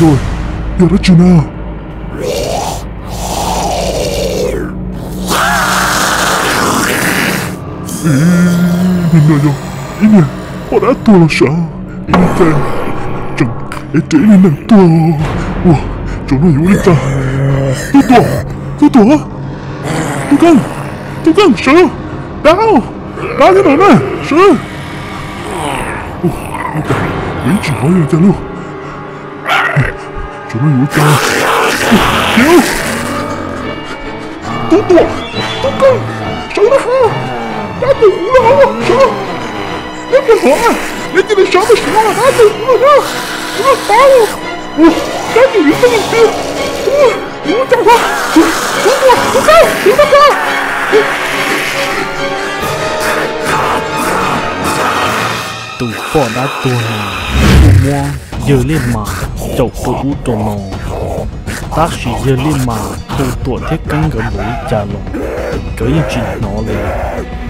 nhìn rồi giờ đó chưa nào Ý, nhìn rồi rồi ý nè họ đã tua là sao ý tên chẳng ý chỉ nên nằm tua ủa chỗ này yếu đi ta tôi tua tôi tua tôi căng tôi căng sợ đau đau thế nào nè sợ ủa ý chỉ nói ra cho luôn chỗ này yếu ta Hiểu Tôi tua tôi căng sợ nó ha đã từng nó sợ nếu như họ nếu như là sợ mà sợ là đã từng rồi đó nó tao đã từng những cái gì nó chẳng qua nó qua nó cao nó cao tụ bỏ đã tua nào tụ mua giờ lên mà chậu tụ u trồ nò tác sĩ giờ lên mà tụ tuổi thiết căng gần mũi trà lồng cỡ yên chỉ nó lên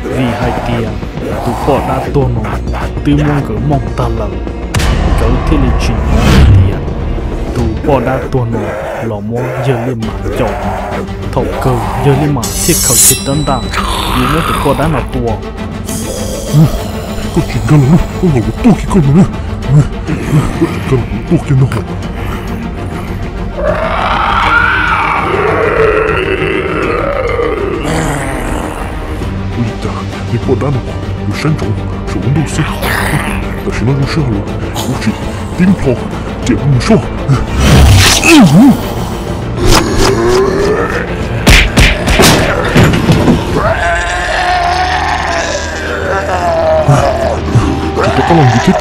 vì hai tia tụ bỏ đã tua nò tư mong gỡ mong ta lần cỡ thế lên chỉ nó tia tụ bỏ đã tua nò lò mò giờ lên mà chậu thầu cơ giờ lên mà, thiết khẩu chít đơn đà vì nó tụ bỏ đã nào tua có chuyện đó là nó là tôi cái con nữa Comme Pokémon. Uita, mi podano, Shenchou, Shoudosu, Tashinobu Shirlo, Uchi, Timpro, Timusho. T'as pas l'indiqué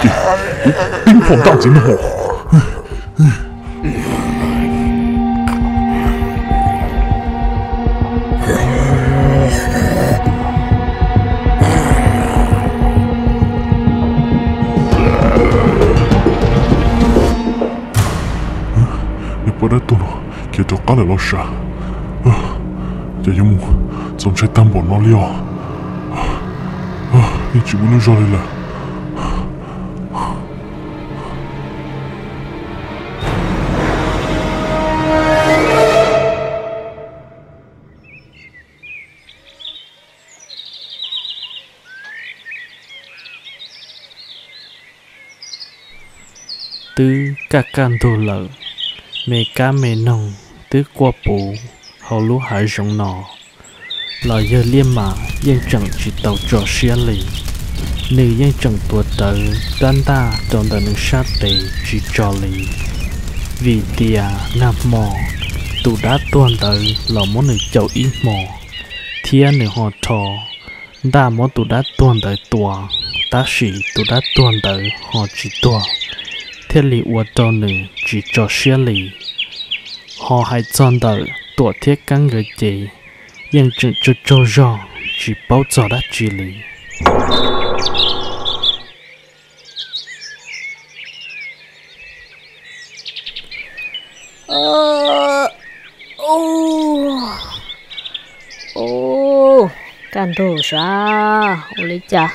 是温度四，但是那入射了，我是顶泡点木霜。这个当然你这点，冰泡大金哦。你不得动了，给这干了老师啊！啊，这一幕总是单薄脑了啊！啊，你只不能说来了。 Tứ các can đồ lợ mẹ cá mẹ nông tứ qua bù hầu lúa hải rộng nọ. Lò giờ liêm mà yên chẳng chỉ tàu trò xe lì. Nữ yên chẳng tuột tờ đan ta trong tờ nữ sát tề chỉ trò lì. Vì tìa nạp mò tụ đá tuần tờ Lò mô nữ chậu ít mò. Thiên nữ hò thò, đa mô tụ đá tuần tờ tua ta sĩ tụ đá tuần tờ họ chỉ tua thế lì ua tàu nữ chỉ cho xe lì. Họ hãy chọn đợi tổ thiết căng người chị. Nhưng chừng cho cho rõ chỉ bao giờ đã chỉ lì. Ờ, ô, ô, can thủ sao, ô lý cha,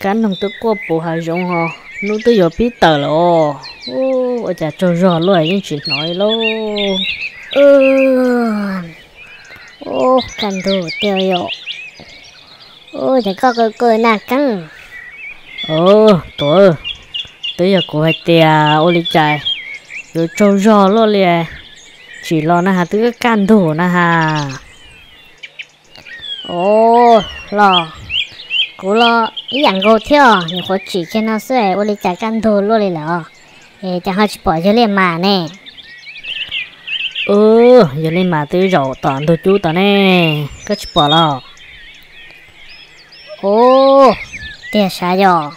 can nông tức qua bộ hà rong hò, nó tới giờ biết tờ lo, ô, ở chả cho rõ luôn những chuyện nói lo, ừ, ô, cần thủ tiêu yo, ô, chả có cái cười nà căng, ô, tuổi, tới giờ cô hay tia, ô lý cha rồi cho rõ lo liền chỉ lo na hà tư cái can thủ na hà ô lo cú lo ý dạng cô theo nhưng có chỉ cho nó sẽ ô lì trả can thủ lo lì lọ ê chẳng hơi chỉ bỏ cho liền mà nè ừ giờ lên mà tư rổ toàn thôi chú tao nè có chỉ bỏ lo ô tiền sao rồi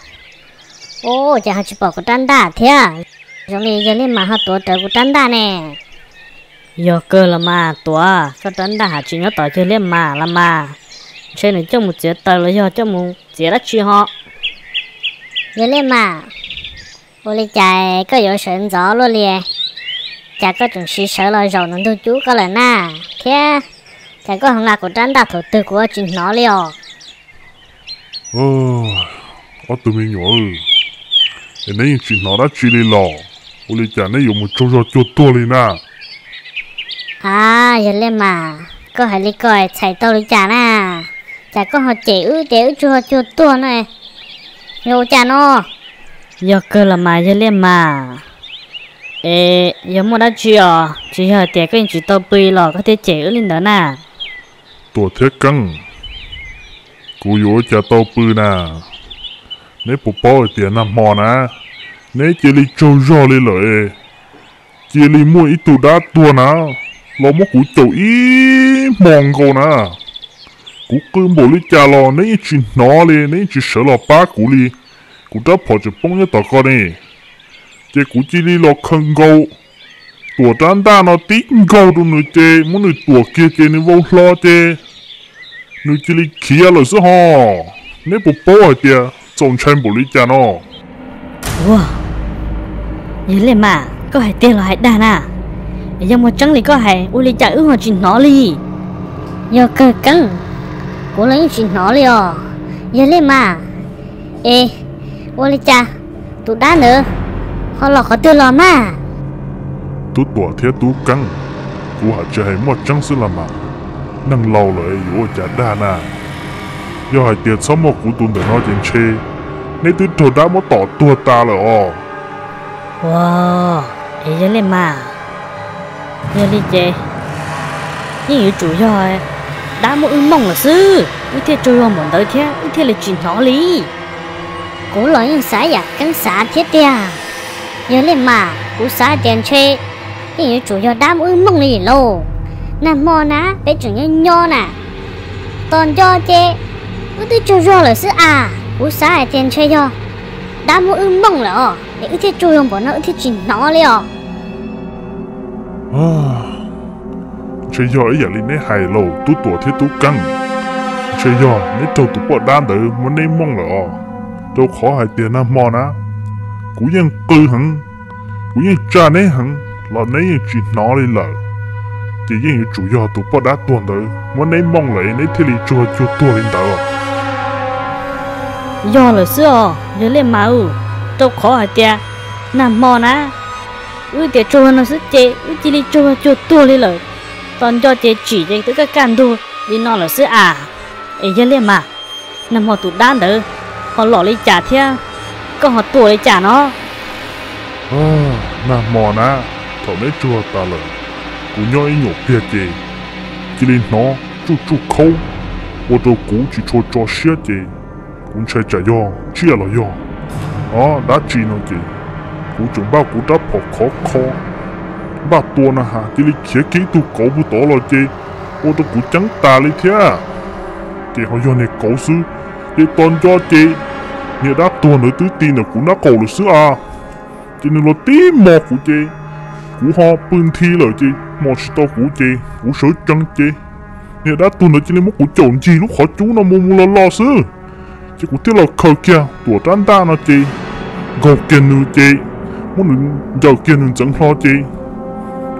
ô chẳng hơi chỉ bỏ cái tan đà thế giống như giờ lên mà họ tổ trợ của trấn đà nè giờ cơ là mà tổ cái trấn đà chỉ nhớ tổ chơi lên mà là mà chơi này cho một chế tài lấy họ cho một chế đã chi họ. Nhớ lên mà. Bố lấy chạy có yếu sợi gió luôn liền chả có chuẩn sĩ sợ lo rồi nó thu chú có lời na. Thế chả có hàng ngà của trán đạt thủ tư của chuyện nó liền ờ ở tụi mình nhỏ ơi nên chuyện nó đã chuyện đi lò bố lấy chạy nên dùng một chỗ cho chỗ to liền na. À nhớ lên mà. Có phải lấy coi chạy tàu lấy chạy na chả có họ chịu chịu cho cho tua này. Yo cha nó. Giờ cơ là mà cho lên mà. Ê giờ mua đã chưa? Chỉ là tiền cái chỉ tao tùy lọ có thể chịu lên đó nè. Tổ thế căng. Cú yo chả tao bự nè. Nếu bố bố tiền nằm mò nè. Nếu chỉ đi trâu rò lên rồi chỉ đi mua ít tù đá tua nè. Lo mất cú chậu ít mòn cô nè cú cứ bổ lý cha lo nấy chỉ nó li nấy chỉ sờ lo ba cú li cú đã bỏ cho bông nhất tao con nè. Chế cú chỉ li lo khăn gâu. Tuổi trăn ta nó tí gâu đâu nữa chế muốn người tuổi kia chế nên vô lo chế nữa chỉ li kia là sao hả nếu bố bố ở kia trông chen bổ lý cha nó. Wow nhớ lên mà có hai tiền là hai đàn à? Giờ mà trắng thì có hai u lý cha ước họ chỉ nó lì, giờ cơ căng cố lấy chuyện nó liò nhớ lên mà. Ê ô lê cha. Tụi đá nữa. Họ lọ khó tiêu lò mà. Tụt bỏ thế tú căng. Cú hạt chơi một trăng sư làm mà. Năng lâu lại yếu chả đa nà. Giờ hãy tiệt sống một cú tụn để nó trên chê. Nên tụi trổ đá một tỏ tua ta rồi ồ wow ê nhớ lên mà. Giờ đi chơi nhưng yếu chủ rồi đã một ư mong là sư. Ư thế cho rồi một đời thế ư thế là chỉ nó li cố nói những xã ya cắn xã thiết tia. Giờ lên mà cú xã tiền chơi nhưng yếu chủ do đã một ư mong li lô nằm mò ná bé chủ nhân nho nè toàn cho chê. Ư thế cho rồi là sư à. Cú xã tiền chơi cho. Đã một ư mong là để ư thế cho rồi bọn nó ư thế chỉ nó li ờ chơi giỏi giờ lên nấy hài lầu tu tổ thiết tu căng. Chơi giỏi nấy trâu tu bỏ đan tử muốn nấy mong là ọ đâu khó hài tiền nam mò ná. Cú yên cư hẳn cú yên cha nấy hẳn là nấy yên chỉ nó đi lợ chỉ yên yên chủ yếu tu bỏ đá tuần tử muốn nấy mong lại nấy thiết lý chùa chùa tu lên tử do là xưa, nhớ lên máu đâu ừ. khó hài tiền nam mò ná. Ưu tiệt chùa nó sẽ chế ưu chỉ đi chùa chùa tua lên lợ con cho chế chỉ để tới cái can thu đi nó là sữa à. Ấy giờ lên mà. Nằm họ tụt đan đó họ lọ lấy trả thea có họ tuổi lấy trả nó. À nà mò nà. Thọ mấy chùa ta lời cũng nhoi nhổ kia chế chỉ nên nó chú chú khâu. Ô tô cũ chỉ cho cho xe chế cũng sẽ trả do chia là do à đã chỉ nó chế cũng chuẩn bao cũng đã bỏ khó khó bà tua na hà chỉ lấy khía kỹ tu cổ bu tổ lo chê. Ô tô cũ trắng tà lấy thế à. Kì họ do này, cổ sư để toàn cho chê. Nhà đáp tua nữa tứ tin là cũ nó cổ là sư à chỉ nên lo tí mò của chê. Cũ họ bưng thi lời chê. Mò sĩ to của chê. Cũ sửa trắng chê. Nhà đáp tua nữa chỉ nên mất cũ trộn chi lúc họ chú nó mua mua lo lo sư chỉ cũng tiếc là khờ kia tua trắng ta nó chị gò kia nữa chị muốn giờ giàu nên chẳng lo chị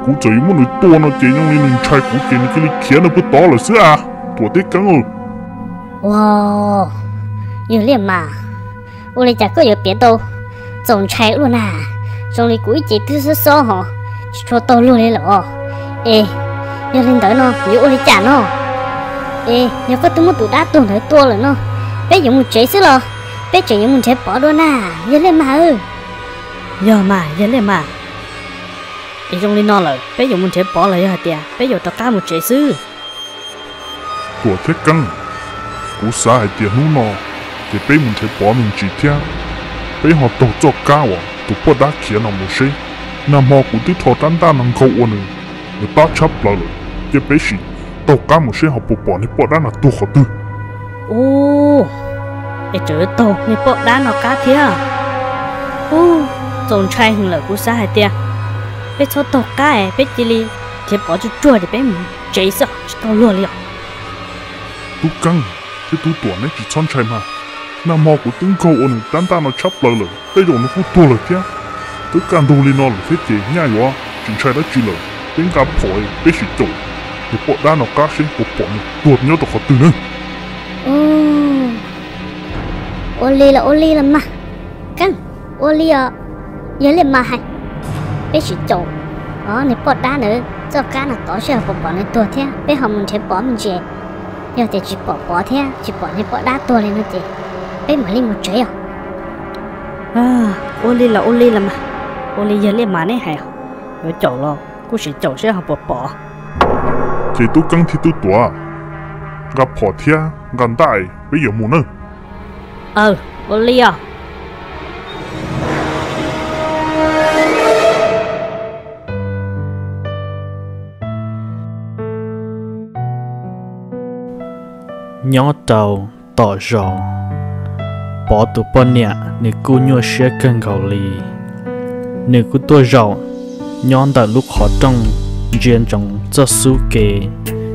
cũng chỉ muốn nữ tua nó chị nhưng nữ trai cũng chỉ đi kia nó bớt to là xưa à? Tuổi cắn rồi. Wow giờ lên mà. U lấy trả có giờ biết đâu. Trồng trái luôn à. Trồng lấy cuối chỉ thứ số số hả? Cho tôi luôn đấy lọ ê giờ lên tới nó giờ u lấy trả nó. Ê giờ có tôi muốn tụi đá tuần tới tua rồi nó. Bé dùng một chế xí lo bé chỉ một chế bỏ đôi nà giờ lên mà ư giờ mà giờ lên mà ê trong lên nó rồi bé dùng một chế bỏ lại hả tia bé dùng tao cá một chế sư tuổi tiếc cắn cũng xa hay tiền nụ nó thì bé mình thấy bỏ mình chỉ theo. Bé họ tổ cho cá wa tụ bỏ đá kia nó một xe nằm họ cũng tiếc thọ tan ta nằm khâu ôn người ta chấp lại rồi thì bé chỉ tổ cá một xe họ bỏ bỏ này bỏ đá là tổ họ tư. Ô ê chớ tàu người bỏ đá nó cá thia ô trồng trai hừng là cú sa hay tia bé cho tàu cá ấy bé chỉ li thì bỏ cho chua thì bé mình chế sợ cho tàu luôn liền tu căng cái tu tuổi này chỉ chọn chạy mà nằm mò của tiếng câu ôn tan ta nó chấp lại rồi bây giờ nó cũng tua rồi kia tu căng đồ lên nó là phết gì nhai quá chỉ chạy đã chỉ rồi tiếng cá phổi bé chỉ tổ thì bỏ đá nó cá sinh của bỏ nó tuột nhau tao khó từ nữa ô ô li là ô li là mà căng ô li à giờ lên mà hay bé chỉ chậu ờ này bỏ đá nữa. Cho cá nó tỏ sẽ bỏ bỏ này tua thế. Bé họ muốn chế bỏ mình chế giờ thì chỉ bỏ bỏ thế. Chỉ bỏ này bỏ đá tua lên nữa chị. Bé mà lên một chế à? À ô li là ô li là mà. Ô li giờ lên mà này hay à ở chậu lo. Cô chỉ chậu sẽ học bỏ bỏ. Chỉ tu căng thì tu tua gặp họ thia gần đại bây giờ muốn nữa. Ờ ô li à nhỏ tàu tỏ rõ bỏ tụ bọn nè nè cú nhua xe cân gạo lì. Nè cú tua rõ nhon đã lúc họ trong diện trong cho su kê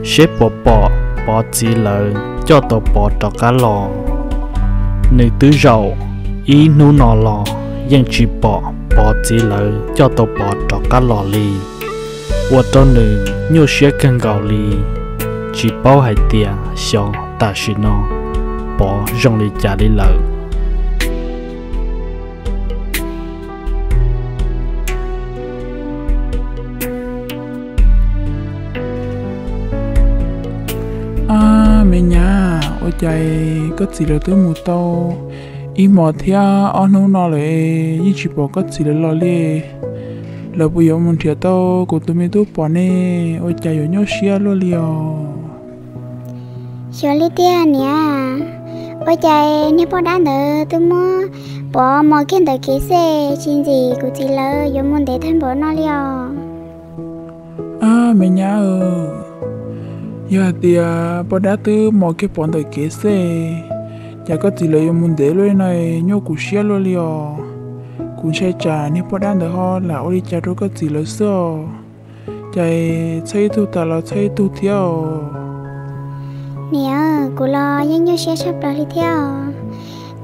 xe bỏ bỏ bỏ chỉ lợ cho tàu bỏ tàu cá lò. Nè tứ rõ ý nu nọ lò ยังจีปอปอจีเลยยอดตัวปอจอกกันหล่อลีวัวตัวหนึ่งยูเชียกันเกาหลีจีเป้าหายเตียชอง ta shi no bỏ rong li cha đi lợi à mẹ nhà, ôi chạy có gì là tới mù tao ý mò thia on hông nó lại ý chỉ bỏ có gì là lo li là bây giờ mình thiệt tao cũng tụi mình tụi bỏ nè ôi chạy ở nhau xia lo liền Chỗ lý tia nè. Ôi chạy nếu bỏ đá nữa tôi mua Bỏ mò kiến tới kỹ xe Chuyện gì cũng chỉ lỡ Dù muốn để thân bỏ nó liò à mẹ nhà ơ giờ thì à bỏ đá tư mò cái bọn tới kỹ xe nhà có gì là muốn để luôn này nhau cũng xia luôn liò cũng sẽ trả nếu bỏ đá nữa ho là ôi trả đâu có chỉ là sợ. Chạy chơi tu ta là chơi tu Mẹ Nè cô lo nhưng như xe sắp đó đi theo.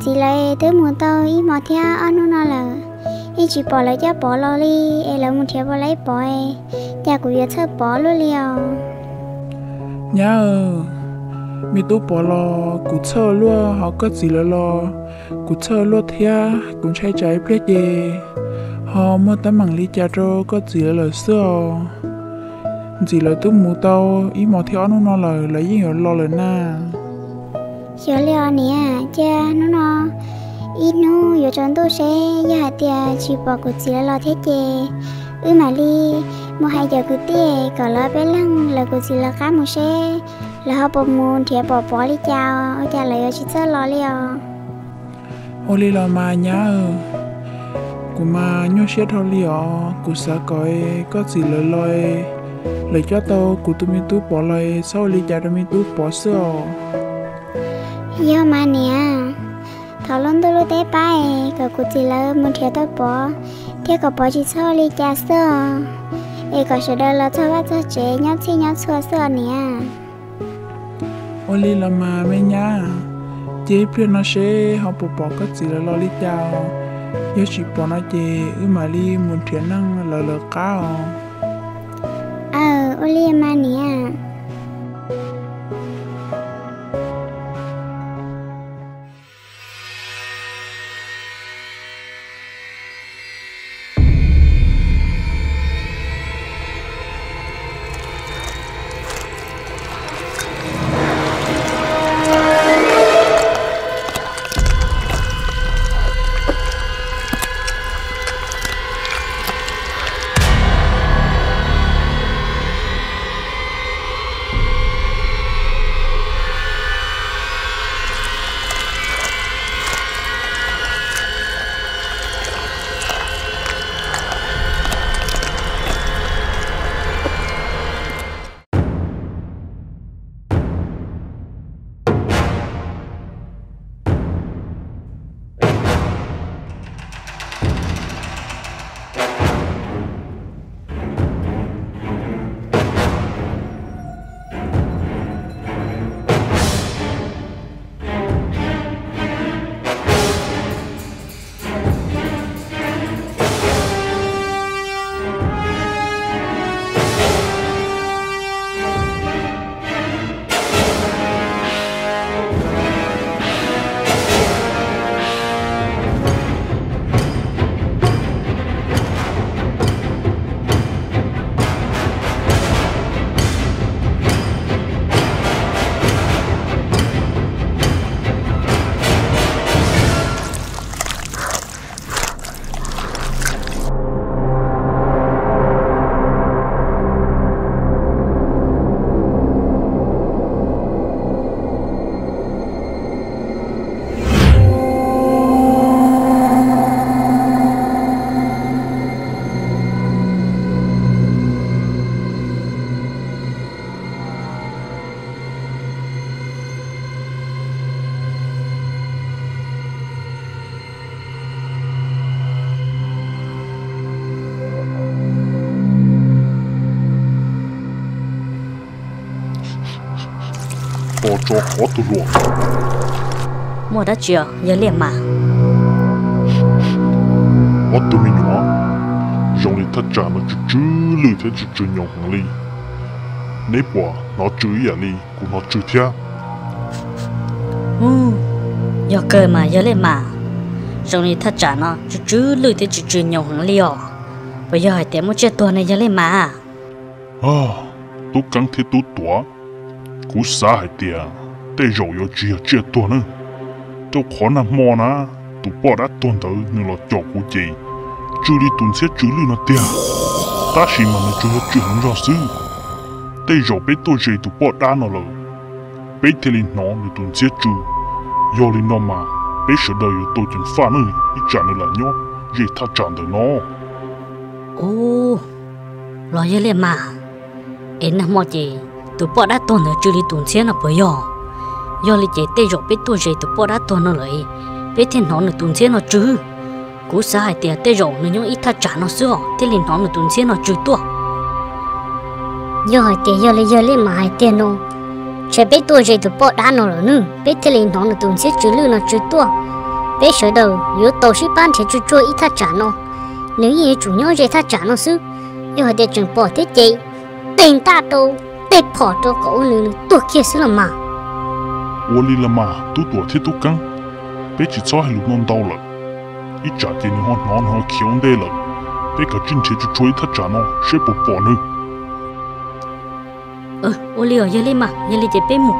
Chỉ là tới muốn tao ý mò theo ăn nó nó là Ý chỉ bỏ lại cho bỏ lo đi Ê là muốn theo bỏ lấy bỏ ấy Chà cũng giờ thơ bỏ luôn liều. Nhà ơ, mi tu bỏ lo cụ thơ luôn họ có gì là lo cụ thơ luôn thia, cũng chạy chạy biết gì họ mơ tấm bằng lý cha cho có gì là lời xưa gì là tu mù tao ý mò theo nó nó là gì hiểu lo lời na? Chỗ liò nè Chà nó nó Ý nu Dù tròn tu xe Giờ hạt tìa Chỉ bỏ của chỉ là lo thế chê Ư mà li Một hai giờ cứ tìa Có lo bé lăng Là của chỉ là khá một xe. Là họ bỏ mùn Thì bỏ bỏ đi chào Ôi chà là chỉ sơ lo liò ô li lo mà nhá ơ cụ mà nhô xe thôi ọ cụ sợ coi có gì lời lời lời cho tao cụ tu mi tu bỏ lời sau li cha tu mi tu bỏ sữa Yo mà nè Thảo luôn tôi lưu tế bài Cậu cụ chỉ là muốn theo tôi bỏ Thế cậu bỏ chỉ cho li cha sơ. Ê cậu sẽ đợi là cho bác cho chế Nhóc chi nhóc xua sơ nè. Ô li lo mà mẹ nhá chế phía nó sẽ họ bỏ bỏ có gì là lo li chào giờ chỉ bỏ nó chế ư mà li muốn thiện năng là lờ cao Ờ, ô li mà nè cho khó tụ lụa mua đã chưa? Giờ liền mà. Ở tụ mình nhỏ dùng đi thắt trả nó chú chú lười thế chú chú nhông hàng ly. Nếu bỏ nó chú ý à ly cũng nó chú theo ừ giờ cơ mà giờ liền mà. Rồi đi thắt trả nó chú chú lười thế chú chú nhiều hàng liò bây giờ hai tiền một chiếc tuần này giờ liền mà. À tú căng thế tú tỏa cú xa hai tiền để rồi yo chỉ chia tuần nữa tôi khó nằm mò na tú bỏ đã tuần tới nên là cho cú chị. chú đi tuần sẽ chú lười nó tiền ta chỉ mà nó chú nó chú hắn rõ sư để rồi bé tôi chị tú bỏ đã nó rồi bé thế linh nó nó tuần sẽ chú yo linh nó mà bé sợ đời tôi chẳng phá nữa ít trả nữa là nhó. Gì ta trả được nó. Ô lo gì liền mà. Em nằm mò chị tụ bỏ đã tuần ở chú đi tuần xe nó bởi giờ giờ li chế tê rồi biết tôi gì tụ bỏ đã tuần nó lại biết thiên nó nữa tuần xe nó chứ cú sa hai tê tê rồi nó nhung ít thắt trả nó xưa thế liền nó nữa tuần xe nó chứ tua giờ hai tê giờ lấy giờ lấy mà hai tê nó chỉ biết tôi gì tụ bỏ đã nó rồi nữa biết thế liền nó là tuần xe chứ lưu nó chứ tua biết sợi đầu yếu tàu sĩ ban thì chú chua ít thắt trả nó nếu như chủ nhau gì thắt trả nó xưa giờ hai tê chừng bỏ thế chị tình ta đâu tết phỏ cho cậu lừa tuổi kia sẽ là mà ô lì là mà tu tuổi thế tu căng. Bé chỉ cho hai lũ non đau lận. Ít trả tiền họ non họ kiểu đây lận. Bé cả chân chế cho chuối thắt trả nó sẽ bỏ bỏ nữa ờ ô lì ở dưới lên mà dưới lên chế bé mù